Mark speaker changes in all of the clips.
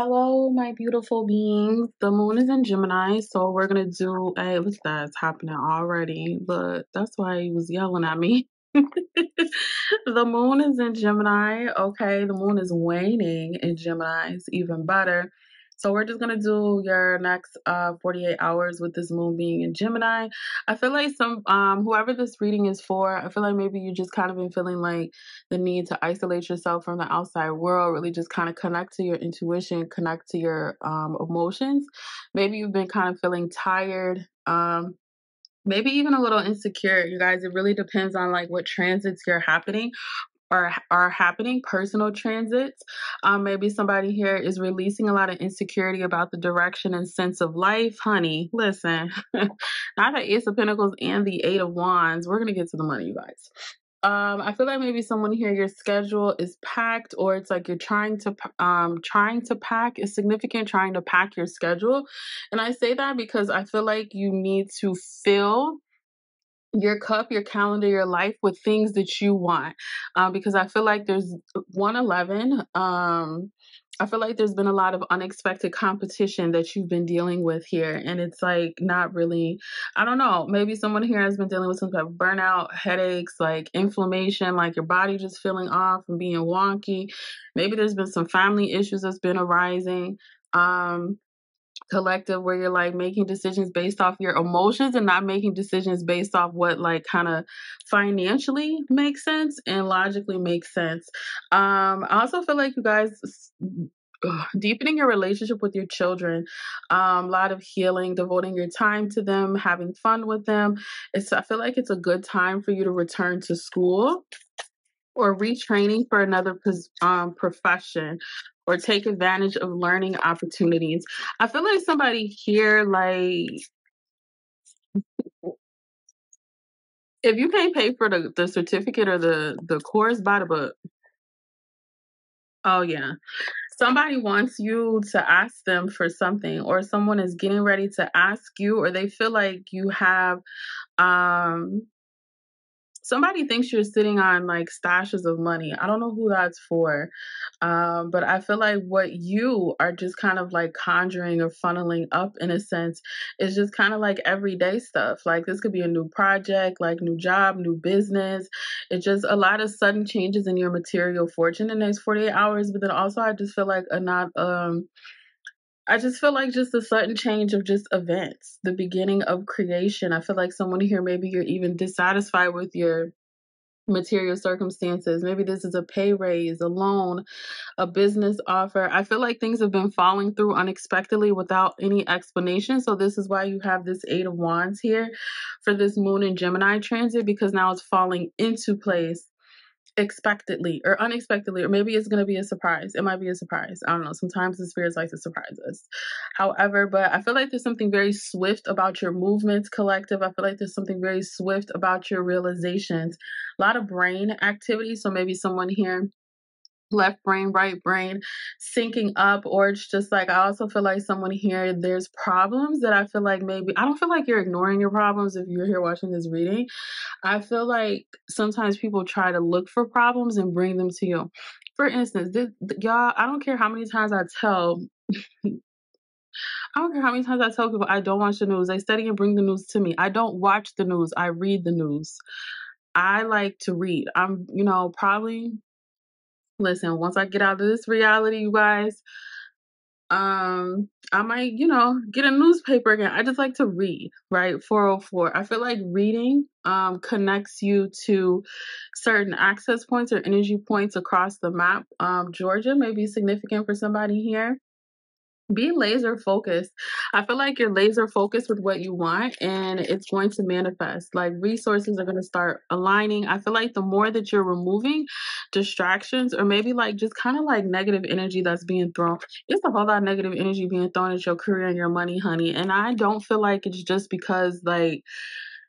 Speaker 1: Hello, my beautiful beings. The moon is in Gemini, so we're gonna do. a what's that? It's happening already, but that's why he was yelling at me. the moon is in Gemini. Okay, the moon is waning in Gemini. It's even better. So we're just gonna do your next uh 48 hours with this moon being in Gemini. I feel like some um whoever this reading is for, I feel like maybe you just kind of been feeling like the need to isolate yourself from the outside world, really just kind of connect to your intuition, connect to your um emotions. Maybe you've been kind of feeling tired. Um maybe even a little insecure you guys it really depends on like what transits you're happening are are happening personal transits. Um maybe somebody here is releasing a lot of insecurity about the direction and sense of life. Honey listen not the ace of pentacles and the eight of wands we're gonna get to the money you guys. Um i feel like maybe someone here your schedule is packed or it's like you're trying to um trying to pack is significant trying to pack your schedule. And i say that because i feel like you need to fill your cup, your calendar, your life with things that you want. Um, because I feel like there's 111. Um, I feel like there's been a lot of unexpected competition that you've been dealing with here. And it's like not really, I don't know, maybe someone here has been dealing with some type of burnout, headaches, like inflammation, like your body just feeling off and being wonky. Maybe there's been some family issues that's been arising. Um, collective where you're like making decisions based off your emotions and not making decisions based off what like kind of financially makes sense and logically makes sense. Um, I also feel like you guys deepening your relationship with your children um, a lot of healing devoting your time to them having fun with them it's i feel like it's a good time for you to return to school or retraining for another um, profession or take advantage of learning opportunities. I feel like somebody here, like, if you can't pay for the, the certificate or the, the course, buy the book. Oh, yeah. Somebody wants you to ask them for something, or someone is getting ready to ask you, or they feel like you have um somebody thinks you're sitting on like stashes of money. I don't know who that's for. Um, but I feel like what you are just kind of like conjuring or funneling up in a sense is just kind of like everyday stuff. Like this could be a new project, like new job, new business. It's just a lot of sudden changes in your material fortune in the next 48 hours. But then also I just feel like a not um I just feel like just a sudden change of just events, the beginning of creation. I feel like someone here, maybe you're even dissatisfied with your material circumstances. Maybe this is a pay raise, a loan, a business offer. I feel like things have been falling through unexpectedly without any explanation. So, this is why you have this Eight of Wands here for this Moon and Gemini transit because now it's falling into place expectedly or unexpectedly, or maybe it's going to be a surprise. It might be a surprise. I don't know. Sometimes the spirits like to surprise us. However, but I feel like there's something very swift about your movements, collective. I feel like there's something very swift about your realizations. A lot of brain activity. So maybe someone here left brain, right brain syncing up, or it's just like I also feel like someone here, there's problems that I feel like maybe I don't feel like you're ignoring your problems if you're here watching this reading. I feel like sometimes people try to look for problems and bring them to you. For instance, this, y'all, I don't care how many times I tell. I don't care how many times I tell people I don't watch the news. They study and bring the news to me. I don't watch the news. I read the news. I like to read. I'm, you know, probably listen, once I get out of this reality, you guys, um, I might, you know, get a newspaper again. I just like to read, right? 404. I feel like reading um connects you to certain access points or energy points across the map. Um, Georgia may be significant for somebody here be laser focused. I feel like you're laser focused with what you want and it's going to manifest. Like resources are going to start aligning. I feel like the more that you're removing distractions or maybe like just kind of like negative energy that's being thrown, it's a whole lot of negative energy being thrown at your career and your money, honey. And I don't feel like it's just because like,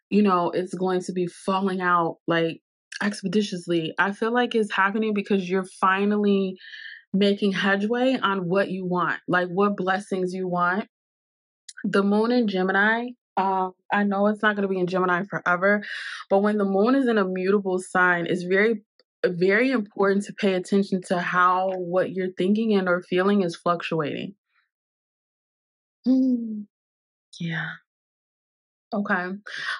Speaker 1: you know, it's going to be falling out like expeditiously. I feel like it's happening because you're finally making headway on what you want, like what blessings you want. The moon in Gemini, uh, I know it's not going to be in Gemini forever, but when the moon is in a mutable sign, it's very very important to pay attention to how what you're thinking and or feeling is fluctuating. Mm, yeah. Okay. A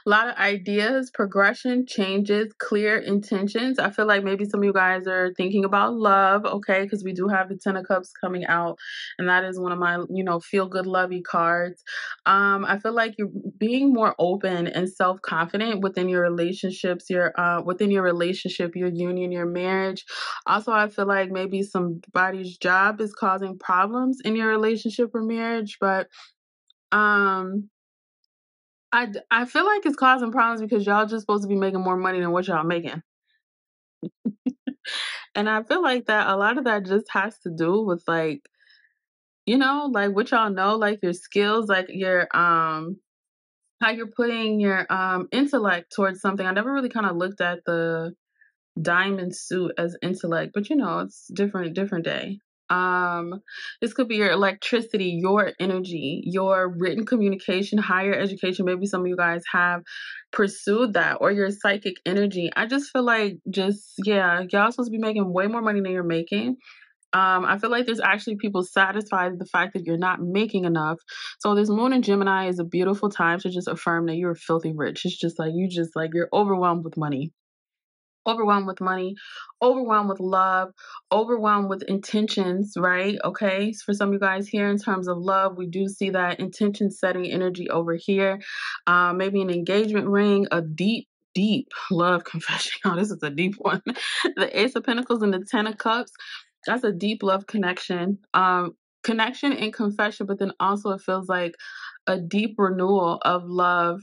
Speaker 1: lot of ideas, progression, changes, clear intentions. I feel like maybe some of you guys are thinking about love, okay? Because we do have the Ten of Cups coming out, and that is one of my, you know, feel good lovey cards. Um, I feel like you're being more open and self confident within your relationships, your uh, within your relationship, your union, your marriage. Also, I feel like maybe somebody's job is causing problems in your relationship or marriage, but um I, I feel like it's causing problems because y'all just supposed to be making more money than what y'all making. and I feel like that a lot of that just has to do with like, you know, like what y'all know, like your skills, like your um how you're putting your um intellect towards something. I never really kind of looked at the diamond suit as intellect, but you know, it's different different day. Um, this could be your electricity, your energy, your written communication, higher education. Maybe some of you guys have pursued that or your psychic energy. I just feel like just yeah, y'all supposed to be making way more money than you're making. Um, I feel like there's actually people satisfied with the fact that you're not making enough. So this moon in Gemini is a beautiful time to just affirm that you're filthy rich. It's just like you just like you're overwhelmed with money overwhelmed with money, overwhelmed with love, overwhelmed with intentions, right? Okay. For some of you guys here, in terms of love, we do see that intention setting energy over here. Uh, maybe an engagement ring, a deep, deep love confession. Oh, this is a deep one. the Ace of Pentacles and the Ten of Cups. That's a deep love connection. Um, connection and confession, but then also it feels like a deep renewal of love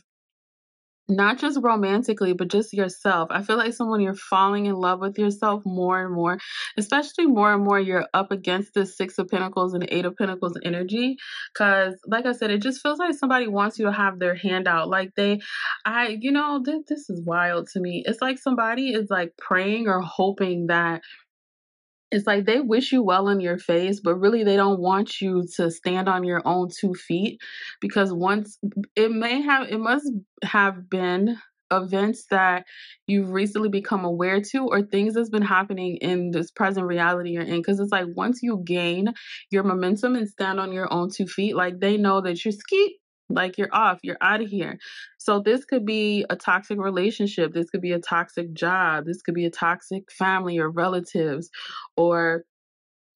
Speaker 1: not just romantically, but just yourself. I feel like someone you're falling in love with yourself more and more, especially more and more you're up against the Six of Pentacles and Eight of Pentacles energy. Because, like I said, it just feels like somebody wants you to have their hand out. Like they, I, you know, this, this is wild to me. It's like somebody is like praying or hoping that it's like they wish you well in your face, but really they don't want you to stand on your own two feet because once it may have, it must have been events that you've recently become aware to or things that's been happening in this present reality you're in. Because it's like once you gain your momentum and stand on your own two feet like they know that you're ski like you're off, you're out of here. So this could be a toxic relationship. This could be a toxic job. This could be a toxic family or relatives or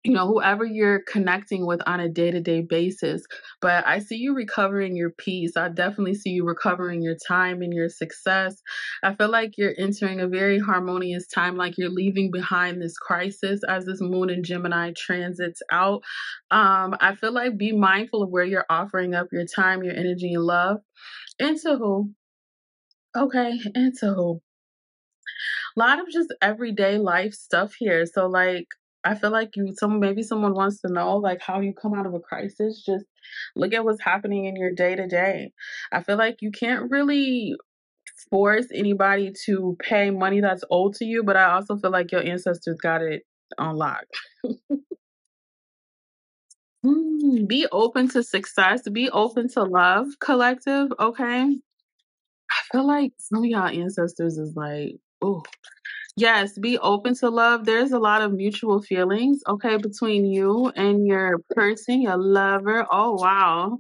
Speaker 1: you know, whoever you're connecting with on a day to day basis. But I see you recovering your peace. I definitely see you recovering your time and your success. I feel like you're entering a very harmonious time, like you're leaving behind this crisis as this moon in Gemini transits out. Um, I feel like be mindful of where you're offering up your time, your energy, and love. Into who? Okay, into who? A lot of just everyday life stuff here. So, like, I feel like you some maybe someone wants to know like how you come out of a crisis. Just look at what's happening in your day to day. I feel like you can't really force anybody to pay money that's owed to you, but I also feel like your ancestors got it on lock. Mm, be open to success. Be open to love, collective. Okay. I feel like some of y'all ancestors is like, oh, Yes, be open to love. There's a lot of mutual feelings, okay, between you and your person, your lover. Oh, wow.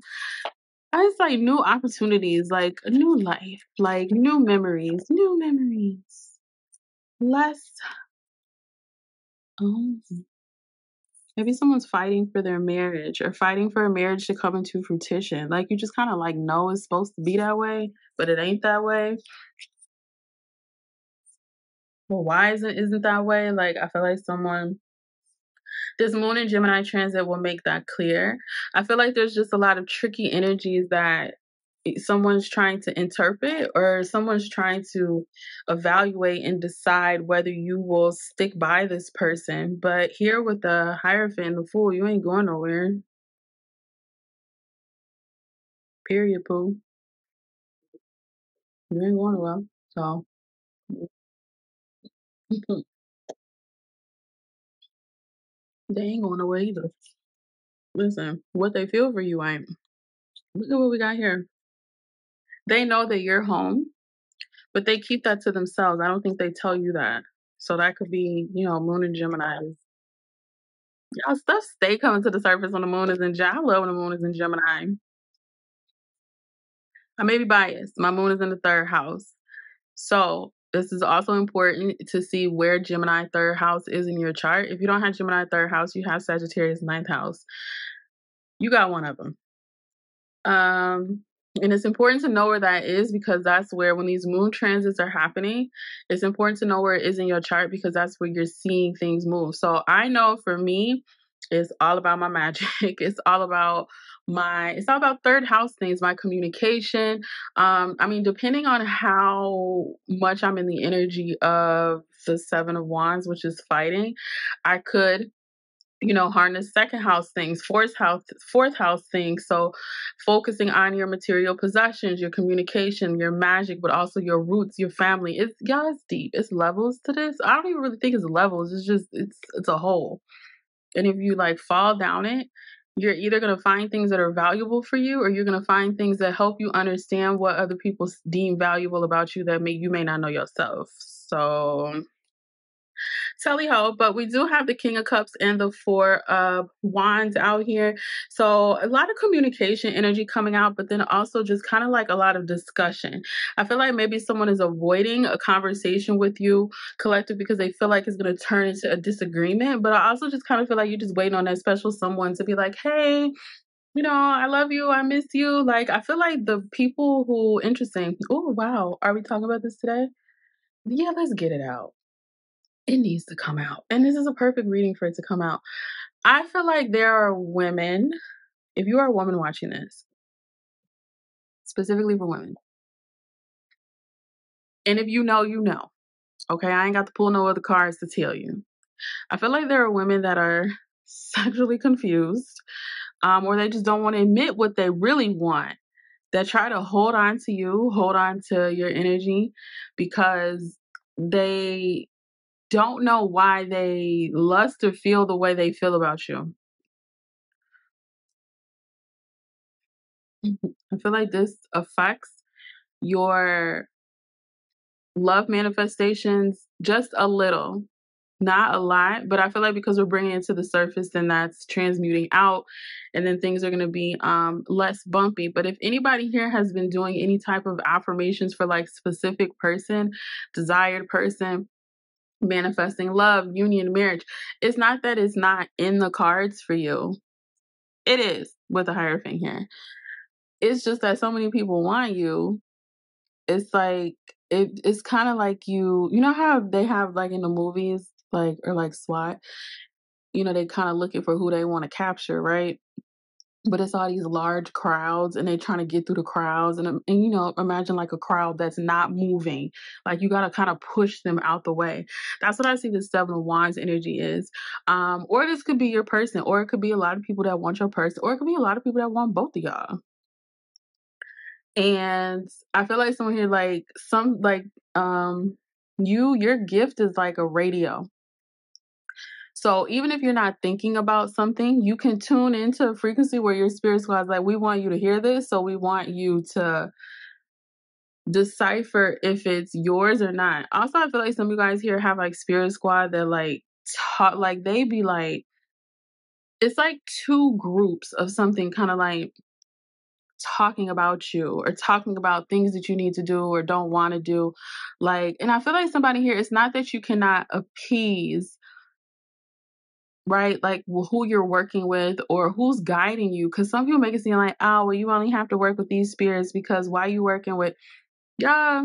Speaker 1: It's like new opportunities, like a new life, like new memories, new memories. Less. Oh. Maybe someone's fighting for their marriage or fighting for a marriage to come into fruition. Like you just kind of like know it's supposed to be that way, but it ain't that way well, why isn't isn't that way? Like I feel like someone this moon in Gemini transit will make that clear. I feel like there's just a lot of tricky energies that someone's trying to interpret or someone's trying to evaluate and decide whether you will stick by this person. But here with the Hierophant the Fool, you ain't going nowhere. Period, poo. You ain't going nowhere. So Mm-hmm. they ain't going nowhere either. Listen, what they feel for you ain't. Look at what we got here. They know that you're home, but they keep that to themselves. I don't think they tell you that. So that could be, you know, moon and Gemini. Y'all stuff stay coming to the surface when the moon is in Gemini. I love when the moon is in Gemini. I may be biased. My moon is in the third house. So this is also important to see where Gemini third house is in your chart. If you don't have Gemini third house, you have Sagittarius ninth house. You got one of them. Um, and it's important to know where that is because that's where, when these moon transits are happening, it's important to know where it is in your chart because that's where you're seeing things move. So I know for me, it's all about my magic. It's all about my it's all about third house things my communication. Um i mean depending on how much i'm in the energy of the seven of wands which is fighting i could you know harness second house things fourth house fourth house things. So focusing on your material possessions your communication your magic but also your roots your family. It's yeah it's deep. It's levels to this. I don't even really think it's levels. It's just it's it's a whole. And if you like fall down it you're either going to find things that are valuable for you or you're going to find things that help you understand what other people deem valuable about you that may you may not know yourself. So Telly ho, but we do have the King of Cups and the Four of Wands out here. So a lot of communication energy coming out, but then also just kind of like a lot of discussion. I feel like maybe someone is avoiding a conversation with you, collective, because they feel like it's going to turn into a disagreement. But I also just kind of feel like you're just waiting on that special someone to be like, hey, you know, I love you, I miss you. Like, I feel like the people who, interesting. Oh, wow. Are we talking about this today? Yeah, let's get it out it needs to come out. And this is a perfect reading for it to come out. I feel like there are women, if you are a woman watching this, specifically for women, and if you know, you know. Okay, I ain't got to pull no other cards to tell you. I feel like there are women that are sexually confused, um, or they just don't want to admit what they really want. That try to hold on to you, hold on to your energy because they don't know why they lust or feel the way they feel about you. I feel like this affects your love manifestations just a little, not a lot, but I feel like because we're bringing it to the surface, then that's transmuting out, and then things are going to be um, less bumpy. But if anybody here has been doing any type of affirmations for like specific person, desired person, manifesting love, union, marriage. It's not that it's not in the cards for you. It is with the Hierophant here. It's just that so many people want you. It's like it, it's kind of like you you know how they have like in the movies like or like SWAT you know they kind of looking for who they want to capture right but it's all these large crowds and they're trying to get through the crowds and, um, and you know imagine like a crowd that's not moving. Like you got to kind of push them out the way. That's what i see the seven of wands energy is. Um or this could be your person or it could be a lot of people that want your person or it could be a lot of people that want both of y'all. And i feel like someone here like some like um you your gift is like a radio so even if you're not thinking about something, you can tune into a frequency where your spirit squad is like, we want you to hear this. So we want you to decipher if it's yours or not. Also, I feel like some of you guys here have like spirit squad that like talk like they be like it's like two groups of something kind of like talking about you or talking about things that you need to do or don't want to do like and i feel like somebody here it's not that you cannot appease right? Like who you're working with or who's guiding you. Because some people make it seem like, oh, well, you only have to work with these spirits because why are you working with, yeah,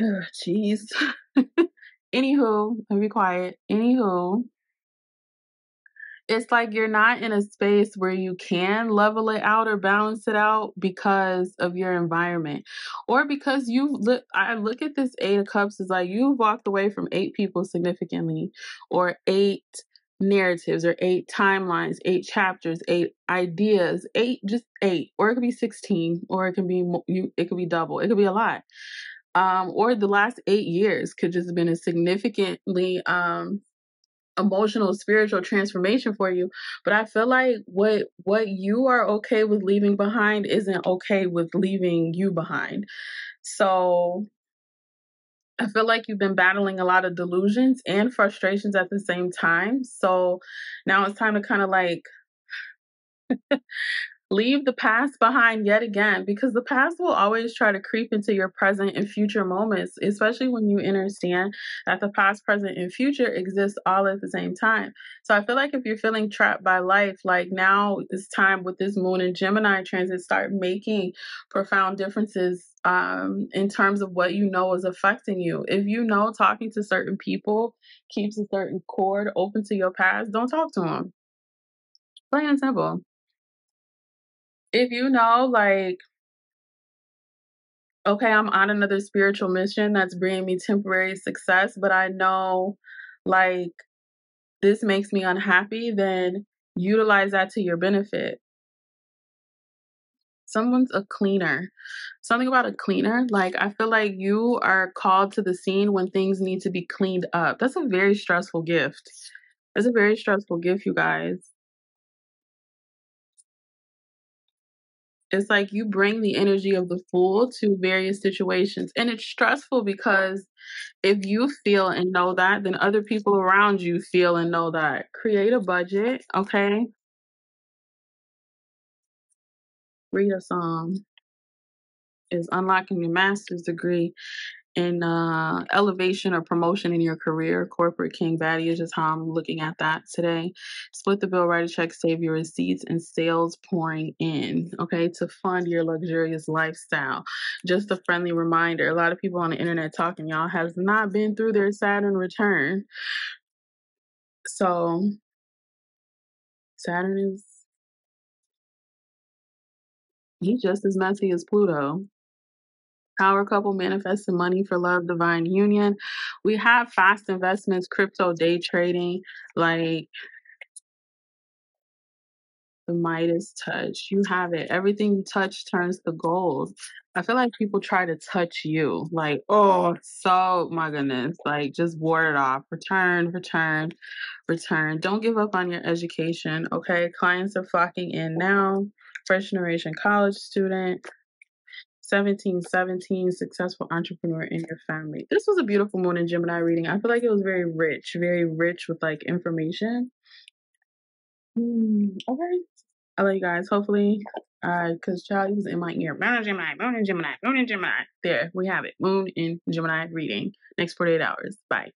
Speaker 1: jeez. Anywho, let me be quiet. Anywho, it's like you're not in a space where you can level it out or balance it out because of your environment or because you look i look at this eight of cups as like you've walked away from eight people significantly or eight narratives or eight timelines, eight chapters, eight ideas, eight just eight, or it could be 16, or it can be you it could be double. It could be a lot. Um, or the last eight years could just have been a significantly um emotional spiritual transformation for you but i feel like what what you are okay with leaving behind isn't okay with leaving you behind so I feel like you've been battling a lot of delusions and frustrations at the same time. So now it's time to kind of like leave the past behind yet again because the past will always try to creep into your present and future moments, especially when you understand that the past, present, and future exist all at the same time. So I feel like if you're feeling trapped by life, like now this time with this moon and Gemini transit, start making profound differences um, in terms of what you know is affecting you. If you know talking to certain people keeps a certain cord open to your past, don't talk to them. Plain and simple if you know, like, okay, I'm on another spiritual mission that's bringing me temporary success, but I know, like, this makes me unhappy, then utilize that to your benefit. Someone's a cleaner. Something about a cleaner, like, I feel like you are called to the scene when things need to be cleaned up. That's a very stressful gift. It's a very stressful gift, you guys. It's like you bring the energy of the fool to various situations. And it's stressful because if you feel and know that, then other people around you feel and know that. Create a budget, okay? Read a song. Is unlocking your master's degree in uh, elevation or promotion in your career. Corporate King Baddie is just how I'm looking at that today. Split the bill, write a check, save your receipts, and sales pouring in, okay, to fund your luxurious lifestyle. Just a friendly reminder a lot of people on the internet talking, y'all, has not been through their Saturn return. So, Saturn is. He's just as messy as Pluto. Power couple manifesting money for love, divine union. We have fast investments, crypto, day trading, like the Midas touch. You have it. Everything you touch turns to gold. I feel like people try to touch you. Like, oh, so my goodness. Like, just ward it off. Return, return, return. Don't give up on your education. Okay. Clients are flocking in now. First generation college student. 1717 successful entrepreneur in your family. This was a beautiful moon in gemini reading. I feel like it was very rich very rich with like information. Mm, okay. I love you guys. Hopefully uh because child was in my ear. Moon in gemini. Moon in gemini. Moon in gemini. There we have it. Moon in gemini reading. Next 48 hours. Bye